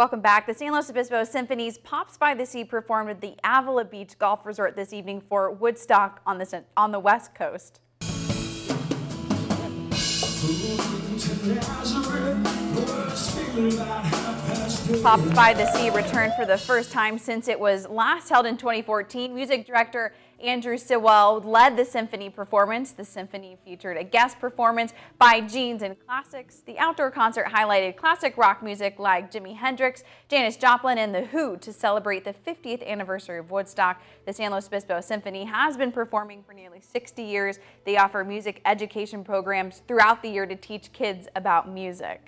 Welcome back. The San Luis Obispo Symphony's Pops by the Sea performed at the Avila Beach Golf Resort this evening for Woodstock on the, on the West Coast. Pops by the Sea returned for the first time since it was last held in 2014. Music director Andrew Sewell led the symphony performance. The symphony featured a guest performance by Jeans and Classics. The outdoor concert highlighted classic rock music like Jimi Hendrix, Janis Joplin, and The Who to celebrate the 50th anniversary of Woodstock. The San Luis Obispo Symphony has been performing for nearly 60 years. They offer music education programs throughout the year to teach kids about music.